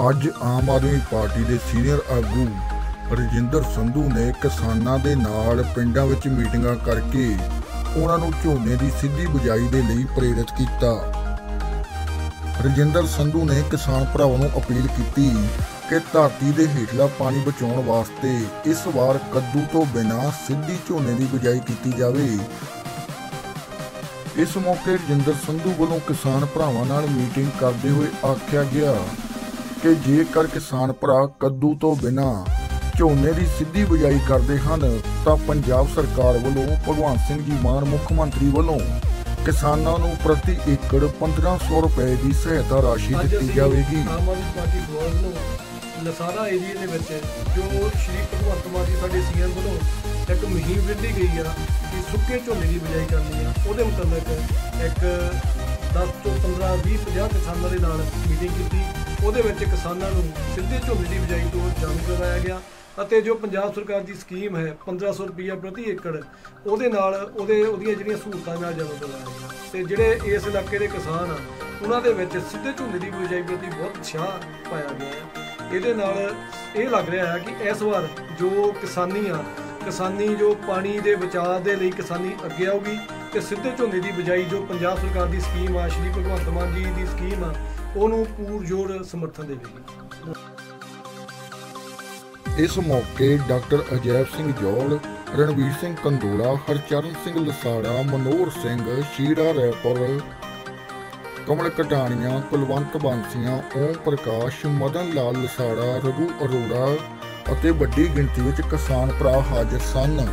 ਅੱਜ ਆਮ ਆਦਮੀ ਪਾਰਟੀ ਦੇ ਸੀਨੀਅਰ ਆਗੂ ਰਜਿੰਦਰ ਸੰਧੂ ਨੇ ਕਿਸਾਨਾਂ ਦੇ ਨਾਲ ਪਿੰਡਾਂ ਵਿੱਚ ਮੀਟਿੰਗਾਂ ਕਰਕੇ ਉਹਨਾਂ ਨੂੰ ਝੋਨੇ ਦੀ ਸਿੱਧੀ ਬੁਝਾਈ ਦੇ ਲਈ ਪ੍ਰੇਰਿਤ ਕੀਤਾ। ਰਜਿੰਦਰ ਸੰਧੂ ਨੇ ਕਿਸਾਨ ਭਰਾਵਾਂ ਨੂੰ ਅਪੀਲ ਕੀਤੀ ਕਿ ਧਰਤੀ ਦੇ ਹੇਠਲਾ ਪਾਣੀ ਬਚਾਉਣ ਵਾਸਤੇ ਇਸ ਵਾਰ ਕੱਦੂ ਤੋਂ ਬਿਨਾਂ ਸਿੱਧੀ ਝੋਨੇ ਦੀ ਬੁਝਾਈ ਕੀਤੀ ਜਾਵੇ। ਇਸ ਮੌਕੇ ਰਜਿੰਦਰ ਸੰਧੂ ਵੱਲੋਂ ਕਿਸਾਨ ਭਰਾਵਾਂ ਨਾਲ ਮੀਟਿੰਗ ਕਰਦੇ ਹੋਏ ਆਖਿਆ ਗਿਆ ਕਿ ਜੇਕਰ ਕਿਸਾਨ ਭਰਾ ਕੱਦੂ ਤੋਂ ਬਿਨਾਂ ਝੋਨੇ ਦੀ ਸਿੱਧੀ ਬਿਜਾਈ ਕਰਦੇ ਹਨ ਤਾਂ ਪੰਜਾਬ ਸਰਕਾਰ ਵੱਲੋਂ ਭਗਵੰਤ ਸਿੰਘ ਜੀ ਮਾਨ ਮੁੱਖ ਮੰਤਰੀ ਵੱਲੋਂ ਕਿਸਾਨਾਂ ਨੂੰ ਪ੍ਰਤੀ ਏਕੜ 1500 ਰੁਪਏ ਦੀ ਸਹਾਇਤਾ ਰਾਸ਼ੀ ਦਿੱਤੀ ਜਾਵੇਗੀ। ਆਮ ਆਦਮੀ ਪਾਰਟੀ ਬੋਰਡ ਨੂੰ ਲਸਾਰਾ ਏਰੀਆ ਦੇ ਵਿੱਚ ਜੋ ਸ਼੍ਰੀ ਭਗਵੰਤ ਮਾਨ ਜੀ ਸਾਡੇ ਸੀਐਮ ਵੱਲੋਂ ਇੱਕ ਮੁਹਿੰਮ ਵਿੱਢੀ ਗਈ ਆ ਕਿ ਸੁੱਕੇ ਝੋਨੇ ਦੀ ਬਿਜਾਈ ਕਰਨੀ ਆ। ਉਹਦੇ ਮੁਤਲਕ ਇੱਕ 10 ਤੋਂ 15 20 50 ਕਿਸਾਨਾਂ ਦੇ ਨਾਲ ਮੀਟਿੰਗ ਕੀਤੀ। ਉਹਦੇ ਵਿੱਚ ਕਿਸਾਨਾਂ ਨੂੰ ਸਿੱਧੇ ਝੋਨੇ ਦੀ ਬਿਜਾਈ ਤੋਂ ਜਾਣੂ ਕਰਵਾਇਆ ਗਿਆ ਅਤੇ ਜੋ ਪੰਜਾਬ ਸਰਕਾਰ ਦੀ ਸਕੀਮ ਹੈ 1500 ਰੁਪਈਆ ਪ੍ਰਤੀ ਏਕੜ, ਉਹਦੇ ਨਾਲ ਉਹਦੇ, ਉਹਦੀਆਂ ਜਿਹੜੀਆਂ ਸਹੂਲਤਾਂ ਨਾਲ ਜਾਣੂ ਕਰਵਾਇਆ ਗਿਆ। ਤੇ ਜਿਹੜੇ ਇਸ ਇਲਾਕੇ ਦੇ ਕਿਸਾਨ ਆ, ਉਹਨਾਂ ਦੇ ਵਿੱਚ ਸਿੱਧੇ ਝੋਨੇ ਦੀ ਬਿਜਾਈ ਪ੍ਰਤੀ ਬਹੁਤ ਉਤਸ਼ਾਹ ਪਾਇਆ ਗਿਆ ਹੈ। ਇਹਦੇ ਨਾਲ ਇਹ ਲੱਗ ਰਿਹਾ ਹੈ ਕਿ ਇਸ ਵਾਰ ਜੋ ਕਿਸਾਨੀ ਆ ਕਿਸਾਨੀ ਜੋ ਪਾਣੀ ਦੇ ਬਚਾਅ ਦੇ ਲਈ ਕਿਸਾਨੀ ਅੱਗੇ ਆਊਗੀ ਤੇ ਸਿੱਧੇ ਝੋਨੇ ਦੀ ਬਿਜਾਈ ਜੋ ਪੰਜਾਬ ਸਰਕਾਰ ਦੀ ਸਕੀਮ ਆ, ਸ਼੍ਰੀ ਭਗਵੰਤ ਮਾਨ ਜੀ ਦੀ ਸਕੀਮ ਆ, ਉਹਨੂੰ ਪੂਰਜੋਰ ਸਮਰਥਨ ਦੇਵੇਗੀ। ਇਸ ਮੌਕੇ ਡਾਕਟਰ ਅਜੈਬ ਸਿੰਘ ਜੋਲ, ਰਣਵੀਰ ਸਿੰਘ ਕੰਦੋੜਾ ਹਰਚਰਨ ਸਿੰਘ ਲਸਾੜਾ, ਮਨੋਹਰ ਸਿੰਘ, ਸ਼ੀਰਾ ਰੈਪਰ, ਕਮਲ ਕਟਾਣੀਆਂ, ਕੁਲਵੰਤ ਬਾਂਸੀਆਂ, ਓਮ ਪ੍ਰਕਾਸ਼, ਮਦਨ ਲਾਲ ਲਸਾੜਾ, ਰਘੂ ਅਰੋੜਾ ਅਤੇ ਵੱਡੀ ਗਿਣਤੀ ਵਿੱਚ ਕਿਸਾਨ ਭਰਾ ਹਾਜ਼ਰ ਸਨ।